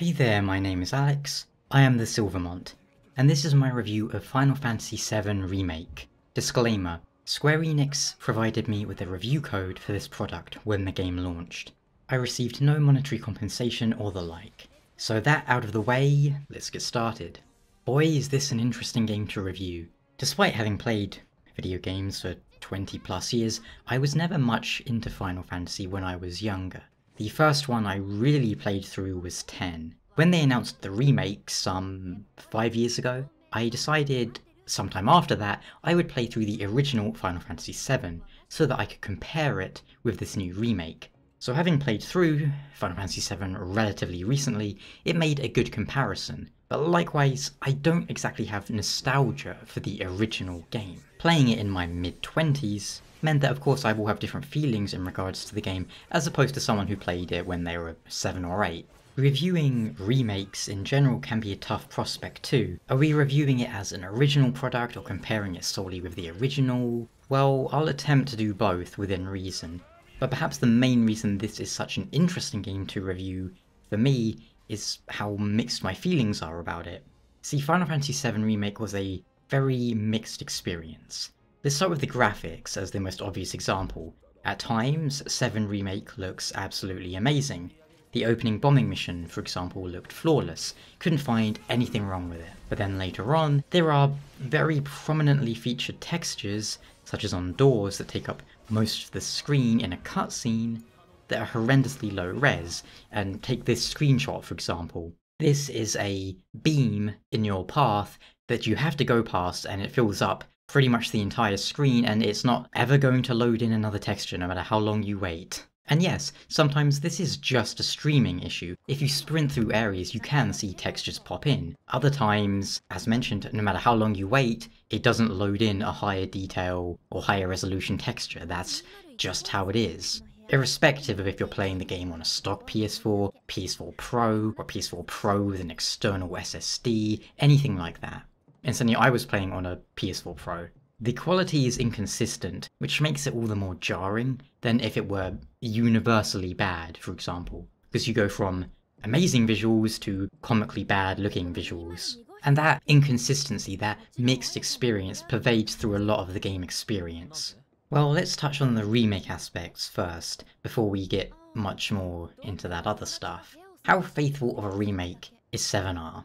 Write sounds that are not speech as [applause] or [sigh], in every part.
Hey there, my name is Alex, I am the Silver Mont, and this is my review of Final Fantasy VII Remake. Disclaimer, Square Enix provided me with a review code for this product when the game launched. I received no monetary compensation or the like. So that out of the way, let's get started. Boy is this an interesting game to review. Despite having played video games for 20 plus years, I was never much into Final Fantasy when I was younger. The first one I really played through was 10. When they announced the remake some 5 years ago, I decided sometime after that I would play through the original Final Fantasy VII so that I could compare it with this new remake. So having played through Final Fantasy VII relatively recently, it made a good comparison, but likewise, I don't exactly have nostalgia for the original game. Playing it in my mid-20s, meant that of course I will have different feelings in regards to the game as opposed to someone who played it when they were 7 or 8. Reviewing remakes in general can be a tough prospect too. Are we reviewing it as an original product or comparing it solely with the original? Well, I'll attempt to do both within reason. But perhaps the main reason this is such an interesting game to review, for me, is how mixed my feelings are about it. See, Final Fantasy VII Remake was a very mixed experience. Let's start with the graphics as the most obvious example. At times, 7 Remake looks absolutely amazing. The opening bombing mission, for example, looked flawless, couldn't find anything wrong with it. But then later on, there are very prominently featured textures, such as on doors that take up most of the screen in a cutscene, that are horrendously low res, and take this screenshot for example. This is a beam in your path that you have to go past and it fills up pretty much the entire screen and it's not ever going to load in another texture no matter how long you wait. And yes, sometimes this is just a streaming issue. If you sprint through areas, you can see textures pop in. Other times, as mentioned, no matter how long you wait, it doesn't load in a higher detail or higher resolution texture. That's just how it is. Irrespective of if you're playing the game on a stock PS4, PS4 Pro, or PS4 Pro with an external SSD, anything like that. Instantly, I was playing on a PS4 Pro. The quality is inconsistent, which makes it all the more jarring than if it were universally bad, for example, because you go from amazing visuals to comically bad looking visuals. And that inconsistency, that mixed experience, pervades through a lot of the game experience. Well, let's touch on the remake aspects first, before we get much more into that other stuff. How faithful of a remake is 7R?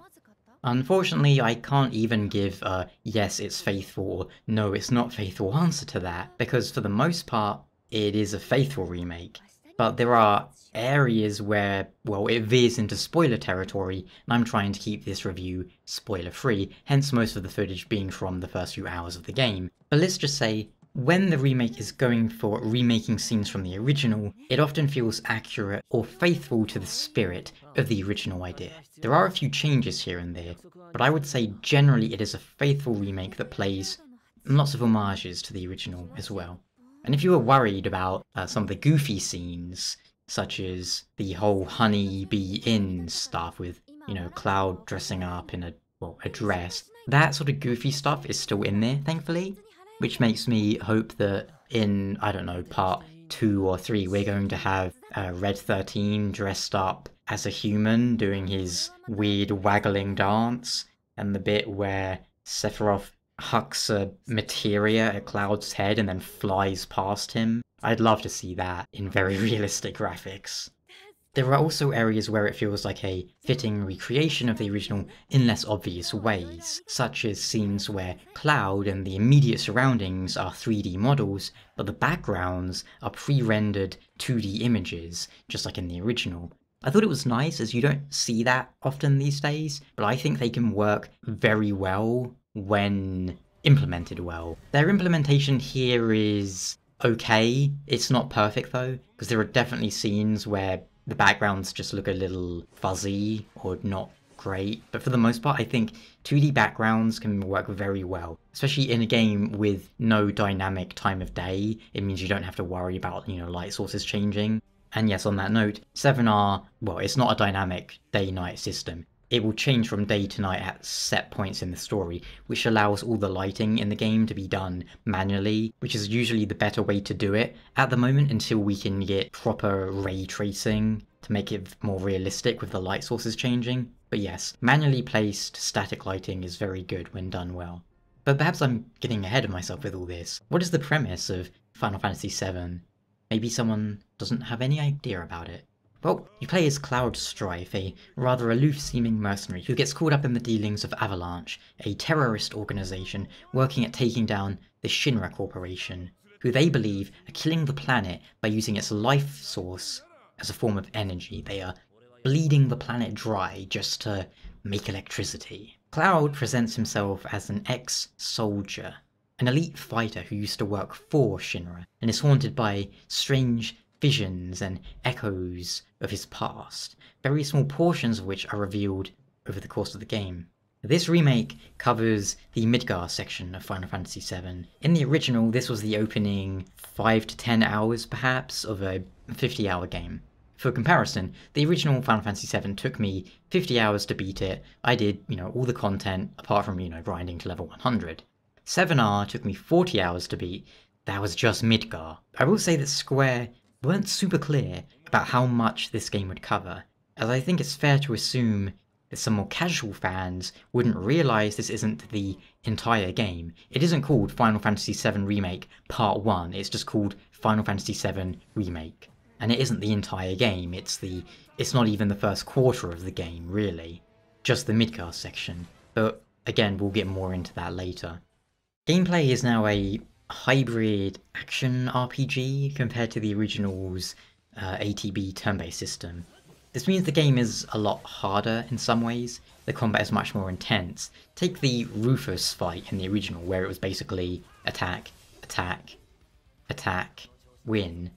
Unfortunately, I can't even give a yes, it's faithful or no, it's not faithful answer to that, because for the most part, it is a faithful remake. But there are areas where, well, it veers into spoiler territory, and I'm trying to keep this review spoiler free, hence most of the footage being from the first few hours of the game. But let's just say when the remake is going for remaking scenes from the original, it often feels accurate or faithful to the spirit of the original idea. There are a few changes here and there, but I would say generally it is a faithful remake that plays lots of homages to the original as well. And if you were worried about uh, some of the goofy scenes, such as the whole Honey Bee Inn stuff with, you know, Cloud dressing up in a, well, a dress, that sort of goofy stuff is still in there, thankfully which makes me hope that in, I don't know, part two or three, we're going to have uh, Red 13 dressed up as a human doing his weird waggling dance, and the bit where Sephiroth hucks a materia at Cloud's head and then flies past him. I'd love to see that in very [laughs] realistic graphics. There are also areas where it feels like a fitting recreation of the original in less obvious ways, such as scenes where Cloud and the immediate surroundings are 3D models, but the backgrounds are pre-rendered 2D images, just like in the original. I thought it was nice as you don't see that often these days, but I think they can work very well when implemented well. Their implementation here is okay. It's not perfect though, because there are definitely scenes where the backgrounds just look a little fuzzy or not great. But for the most part, I think 2D backgrounds can work very well, especially in a game with no dynamic time of day. It means you don't have to worry about, you know, light sources changing. And yes, on that note, 7R, well, it's not a dynamic day-night system it will change from day to night at set points in the story, which allows all the lighting in the game to be done manually, which is usually the better way to do it at the moment until we can get proper ray tracing to make it more realistic with the light sources changing. But yes, manually placed static lighting is very good when done well. But perhaps I'm getting ahead of myself with all this. What is the premise of Final Fantasy VII? Maybe someone doesn't have any idea about it. Well, you play as Cloud Strife, a rather aloof-seeming mercenary who gets caught up in the dealings of Avalanche, a terrorist organization working at taking down the Shinra Corporation, who they believe are killing the planet by using its life source as a form of energy. They are bleeding the planet dry just to make electricity. Cloud presents himself as an ex-soldier, an elite fighter who used to work for Shinra, and is haunted by strange visions and echoes of his past, very small portions of which are revealed over the course of the game. This remake covers the Midgar section of Final Fantasy VII. In the original, this was the opening 5 to 10 hours, perhaps, of a 50 hour game. For comparison, the original Final Fantasy VII took me 50 hours to beat it. I did, you know, all the content, apart from, you know, grinding to level 100. 7R took me 40 hours to beat. That was just Midgar. I will say that Square weren't super clear about how much this game would cover, as I think it's fair to assume that some more casual fans wouldn't realise this isn't the entire game. It isn't called Final Fantasy VII Remake Part 1, it's just called Final Fantasy VII Remake. And it isn't the entire game, it's the it's not even the first quarter of the game, really. Just the Midgar section. But again, we'll get more into that later. Gameplay is now a hybrid action RPG compared to the original's uh, ATB turn-based system. This means the game is a lot harder in some ways, the combat is much more intense. Take the Rufus fight in the original where it was basically attack, attack, attack, win.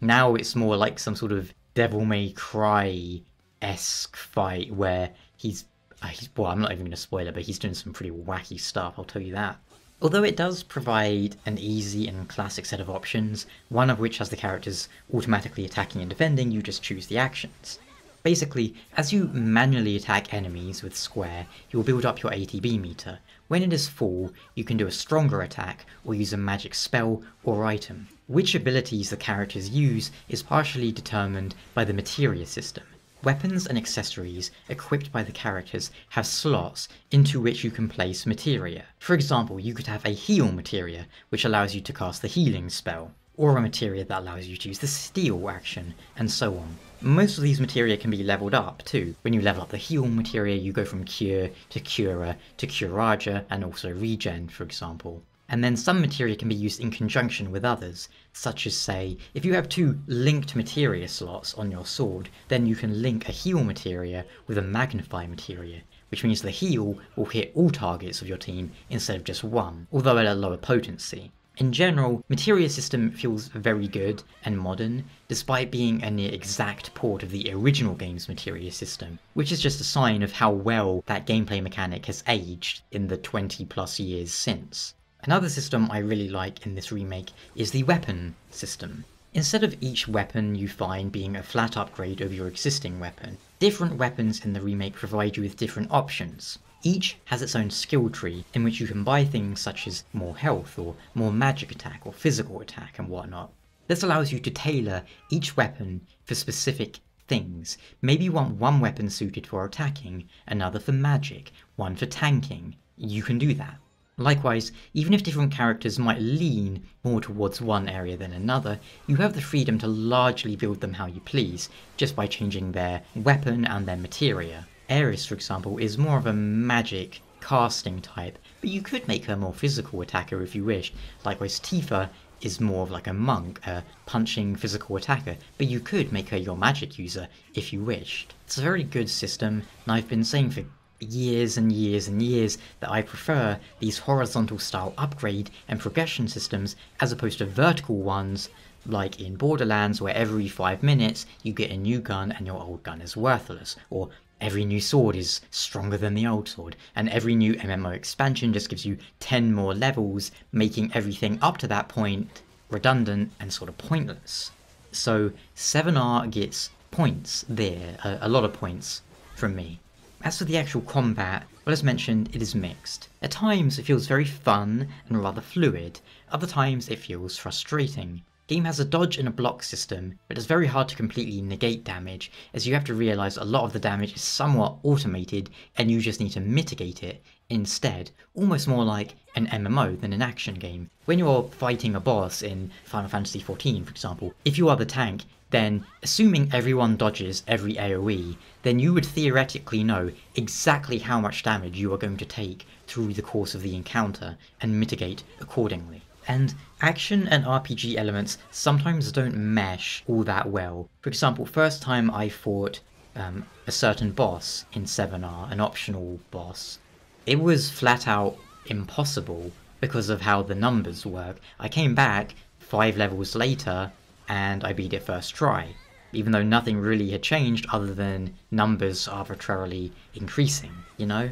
Now it's more like some sort of Devil May Cry-esque fight where he's, uh, he's well I'm not even going to spoil it but he's doing some pretty wacky stuff, I'll tell you that. Although it does provide an easy and classic set of options, one of which has the characters automatically attacking and defending, you just choose the actions. Basically, as you manually attack enemies with square, you will build up your ATB meter. When it is full, you can do a stronger attack, or use a magic spell or item. Which abilities the characters use is partially determined by the materia system. Weapons and accessories equipped by the characters have slots into which you can place materia. For example, you could have a heal materia, which allows you to cast the healing spell, or a materia that allows you to use the steal action, and so on. Most of these materia can be leveled up too. When you level up the heal materia, you go from cure to cura to curaja, and also regen, for example and then some materia can be used in conjunction with others, such as say, if you have two linked materia slots on your sword, then you can link a heal materia with a magnify materia, which means the heal will hit all targets of your team instead of just one, although at a lower potency. In general, Materia System feels very good and modern, despite being a near exact port of the original game's Materia System, which is just a sign of how well that gameplay mechanic has aged in the 20 plus years since. Another system I really like in this remake is the weapon system. Instead of each weapon you find being a flat upgrade of your existing weapon, different weapons in the remake provide you with different options. Each has its own skill tree in which you can buy things such as more health or more magic attack or physical attack and whatnot. This allows you to tailor each weapon for specific things. Maybe you want one weapon suited for attacking, another for magic, one for tanking. You can do that. Likewise, even if different characters might lean more towards one area than another, you have the freedom to largely build them how you please, just by changing their weapon and their materia. Aeris, for example, is more of a magic casting type, but you could make her more physical attacker if you wished. Likewise, Tifa is more of like a monk, a punching physical attacker, but you could make her your magic user if you wished. It's a very good system, and I've been saying for years and years and years that I prefer these horizontal style upgrade and progression systems as opposed to vertical ones like in Borderlands where every 5 minutes you get a new gun and your old gun is worthless, or every new sword is stronger than the old sword, and every new MMO expansion just gives you 10 more levels, making everything up to that point redundant and sort of pointless. So 7R gets points there, a, a lot of points from me. As for the actual combat, well as mentioned, it is mixed. At times it feels very fun and rather fluid, other times it feels frustrating. Game has a dodge and a block system, but it's very hard to completely negate damage, as you have to realise a lot of the damage is somewhat automated and you just need to mitigate it instead, almost more like an MMO than an action game. When you're fighting a boss in Final Fantasy XIV, for example, if you are the tank, then assuming everyone dodges every AoE, then you would theoretically know exactly how much damage you are going to take through the course of the encounter and mitigate accordingly. And action and RPG elements sometimes don't mesh all that well. For example, first time I fought um, a certain boss in 7R, an optional boss, it was flat out impossible because of how the numbers work. I came back five levels later and I beat it first try, even though nothing really had changed other than numbers arbitrarily increasing, you know?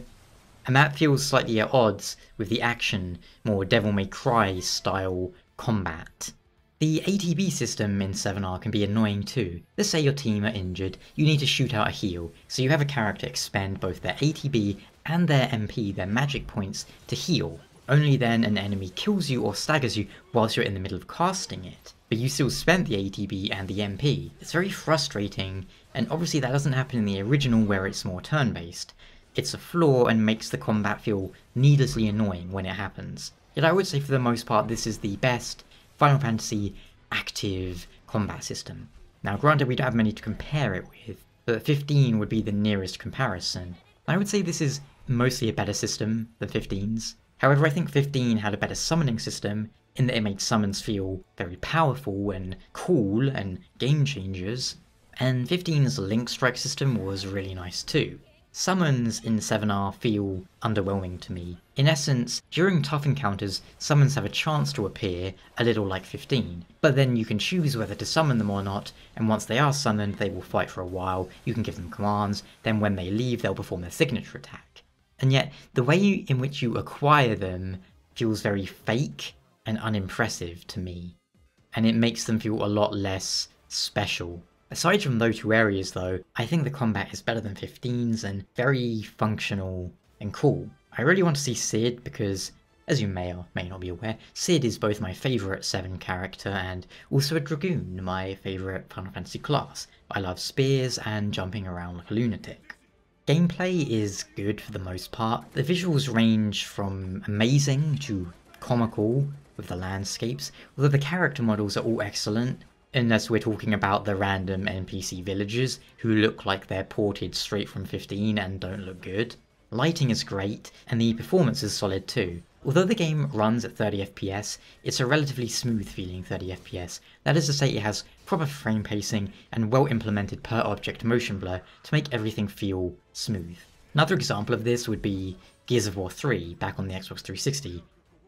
And that feels slightly at odds with the action, more Devil May Cry style combat. The ATB system in 7R can be annoying too. Let's say your team are injured, you need to shoot out a heal, so you have a character expend both their ATB and their MP, their magic points, to heal. Only then an enemy kills you or staggers you whilst you're in the middle of casting it. But you still spent the ATB and the MP. It's very frustrating, and obviously that doesn't happen in the original where it's more turn-based. It's a flaw and makes the combat feel needlessly annoying when it happens. Yet I would say for the most part this is the best Final Fantasy active combat system. Now granted we don't have many to compare it with, but 15 would be the nearest comparison. I would say this is mostly a better system than 15's. However, I think 15 had a better summoning system in that it made summons feel very powerful and cool and game changers, and 15's Link Strike system was really nice too. Summons in 7R feel underwhelming to me. In essence, during tough encounters, summons have a chance to appear, a little like 15, but then you can choose whether to summon them or not, and once they are summoned, they will fight for a while, you can give them commands, then when they leave, they'll perform their signature attack. And yet, the way in which you acquire them feels very fake and unimpressive to me, and it makes them feel a lot less special Aside from those two areas though, I think the combat is better than 15's and very functional and cool. I really want to see Cid because, as you may or may not be aware, Cid is both my favourite 7 character and also a Dragoon, my favourite Final Fantasy class. I love spears and jumping around like a lunatic. Gameplay is good for the most part. The visuals range from amazing to comical with the landscapes, although the character models are all excellent, unless we're talking about the random NPC villagers who look like they're ported straight from 15 and don't look good. Lighting is great, and the performance is solid too. Although the game runs at 30 FPS, it's a relatively smooth feeling 30 FPS. That is to say it has proper frame pacing and well implemented per object motion blur to make everything feel smooth. Another example of this would be Gears of War 3 back on the Xbox 360,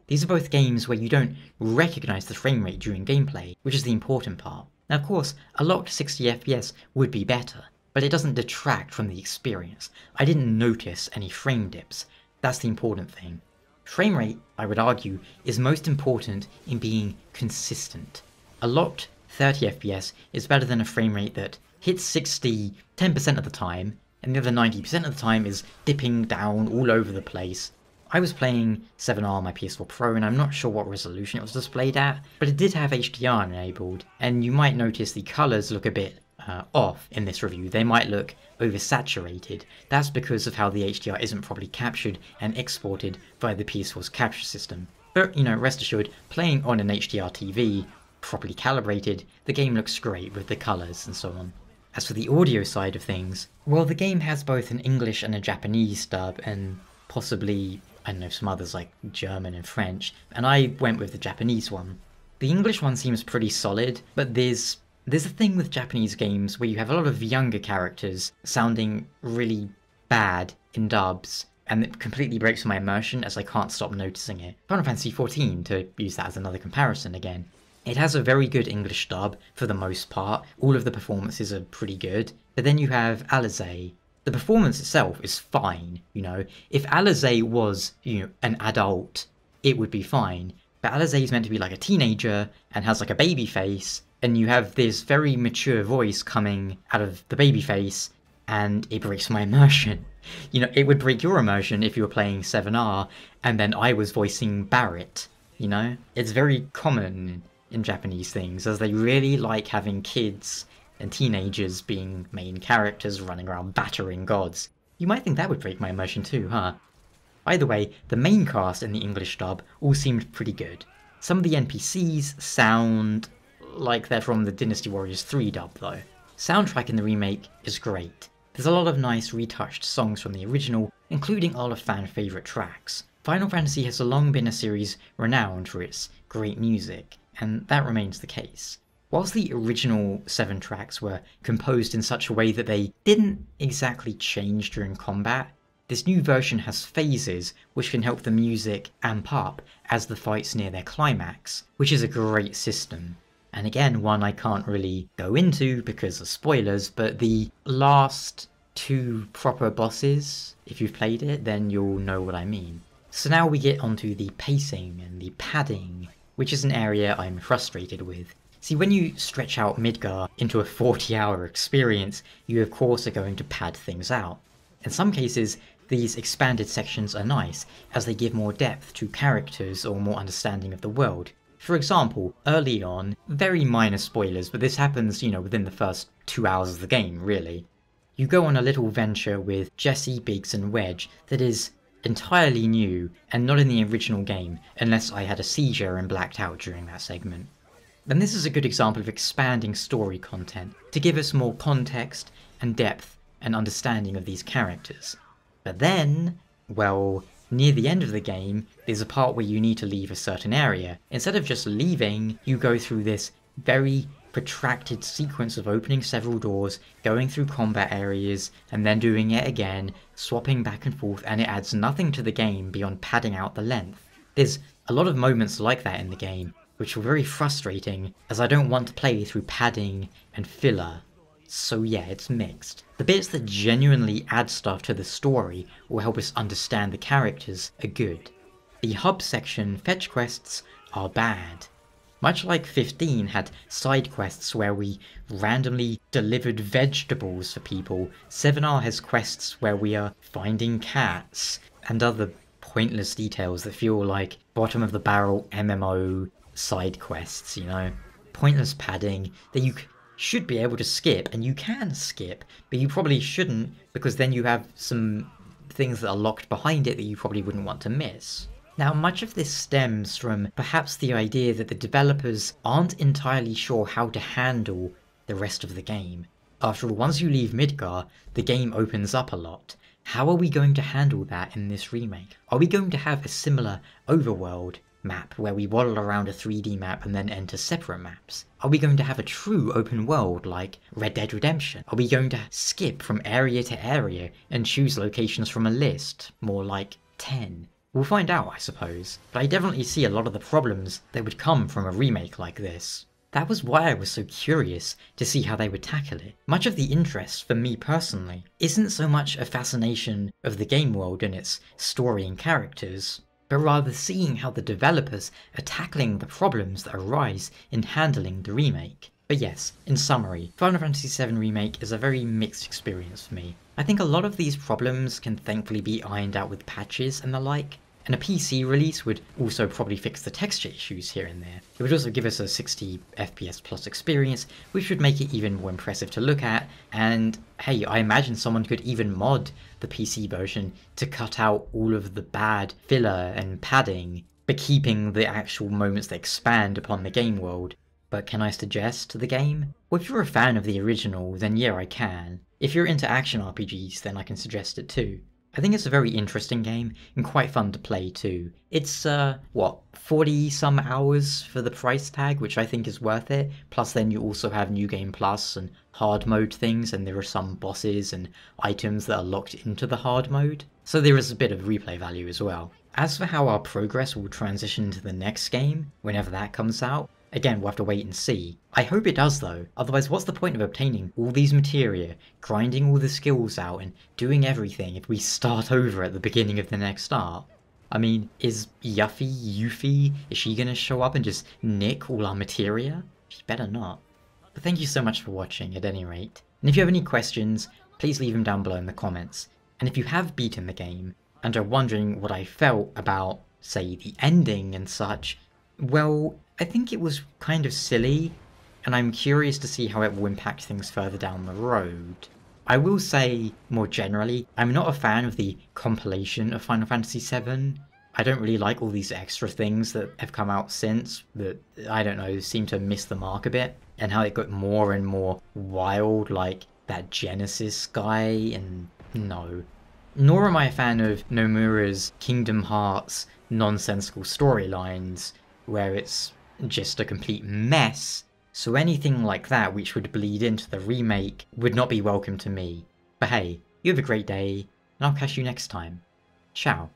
these are both games where you don't recognise the frame rate during gameplay, which is the important part. Now of course, a locked 60 FPS would be better, but it doesn't detract from the experience. I didn't notice any frame dips. That's the important thing. Frame rate, I would argue, is most important in being consistent. A locked 30 FPS is better than a frame rate that hits 60 10% of the time, and the other 90% of the time is dipping down all over the place, I was playing 7R on my PS4 Pro and I'm not sure what resolution it was displayed at, but it did have HDR enabled, and you might notice the colours look a bit uh, off in this review. They might look oversaturated. That's because of how the HDR isn't properly captured and exported via the PS4's capture system. But, you know, rest assured, playing on an HDR TV, properly calibrated, the game looks great with the colours and so on. As for the audio side of things, well, the game has both an English and a Japanese dub, and possibly I know, some others like German and French, and I went with the Japanese one. The English one seems pretty solid, but there's there's a thing with Japanese games where you have a lot of younger characters sounding really bad in dubs, and it completely breaks my immersion as I can't stop noticing it. Final Fantasy XIV, to use that as another comparison again. It has a very good English dub for the most part, all of the performances are pretty good, but then you have Alisaie, the performance itself is fine, you know. If Alisaie was, you know, an adult, it would be fine. But Alisaie is meant to be like a teenager and has like a baby face, and you have this very mature voice coming out of the baby face, and it breaks my immersion. [laughs] You know, it would break your immersion if you were playing 7R, and then I was voicing Barret, you know? It's very common in Japanese things, as they really like having kids and teenagers being main characters running around battering gods. You might think that would break my immersion too, huh? Either way, the main cast in the English dub all seemed pretty good. Some of the NPCs sound like they're from the Dynasty Warriors 3 dub though. Soundtrack in the remake is great. There's a lot of nice retouched songs from the original, including all of fan favourite tracks. Final Fantasy has long been a series renowned for its great music, and that remains the case. Whilst the original seven tracks were composed in such a way that they didn't exactly change during combat, this new version has phases which can help the music amp up as the fights near their climax, which is a great system. And again, one I can't really go into because of spoilers, but the last two proper bosses, if you've played it, then you'll know what I mean. So now we get onto the pacing and the padding, which is an area I'm frustrated with. See, when you stretch out Midgar into a 40 hour experience, you of course are going to pad things out. In some cases, these expanded sections are nice, as they give more depth to characters or more understanding of the world. For example, early on, very minor spoilers, but this happens, you know, within the first two hours of the game, really. You go on a little venture with Jesse, Biggs, and Wedge that is entirely new and not in the original game, unless I had a seizure and blacked out during that segment. Then this is a good example of expanding story content to give us more context and depth and understanding of these characters. But then, well, near the end of the game, there's a part where you need to leave a certain area. Instead of just leaving, you go through this very protracted sequence of opening several doors, going through combat areas, and then doing it again, swapping back and forth, and it adds nothing to the game beyond padding out the length. There's a lot of moments like that in the game, which were very frustrating, as I don't want to play through padding and filler. So yeah, it's mixed. The bits that genuinely add stuff to the story or help us understand the characters are good. The hub section fetch quests are bad. Much like 15 had side quests where we randomly delivered vegetables for people, 7R has quests where we are finding cats and other pointless details that feel like bottom of the barrel MMO side quests, you know? Pointless padding that you should be able to skip, and you can skip, but you probably shouldn't because then you have some things that are locked behind it that you probably wouldn't want to miss. Now, much of this stems from perhaps the idea that the developers aren't entirely sure how to handle the rest of the game. After all, once you leave Midgar, the game opens up a lot. How are we going to handle that in this remake? Are we going to have a similar overworld map where we waddle around a 3D map and then enter separate maps? Are we going to have a true open world like Red Dead Redemption? Are we going to skip from area to area and choose locations from a list, more like 10? We'll find out, I suppose, but I definitely see a lot of the problems that would come from a remake like this. That was why I was so curious to see how they would tackle it. Much of the interest, for me personally, isn't so much a fascination of the game world and its story and characters, but rather seeing how the developers are tackling the problems that arise in handling the remake. But yes, in summary, Final Fantasy VII Remake is a very mixed experience for me. I think a lot of these problems can thankfully be ironed out with patches and the like, and a PC release would also probably fix the texture issues here and there. It would also give us a 60 FPS plus experience, which would make it even more impressive to look at, and hey, I imagine someone could even mod the PC version to cut out all of the bad filler and padding, but keeping the actual moments that expand upon the game world. But can I suggest the game? Well, if you're a fan of the original, then yeah, I can. If you're into action RPGs, then I can suggest it too. I think it's a very interesting game and quite fun to play too. It's, uh, what, 40 some hours for the price tag, which I think is worth it. Plus, then you also have New Game Plus and hard mode things, and there are some bosses and items that are locked into the hard mode. So there is a bit of replay value as well. As for how our progress will transition to the next game, whenever that comes out, Again, we'll have to wait and see. I hope it does though, otherwise what's the point of obtaining all these materia, grinding all the skills out and doing everything if we start [laughs] over at the beginning of the next art? I mean, is Yuffie, Yuffie, is she gonna show up and just nick all our materia? She better not. But thank you so much for watching at any rate. And if you have any questions, please leave them down below in the comments. And if you have beaten the game, and are wondering what I felt about, say, the ending and such, Well, I think it was kind of silly, and I'm curious to see how it will impact things further down the road. I will say, more generally, I'm not a fan of the compilation of Final Fantasy VII. I don't really like all these extra things that have come out since that, I don't know, seem to miss the mark a bit, and how it got more and more wild, like that Genesis guy, and no. Nor am I a fan of Nomura's Kingdom Hearts nonsensical storylines, where it's just a complete mess, so anything like that which would bleed into the remake would not be welcome to me. But hey, you have a great day, and I'll catch you next time. Ciao.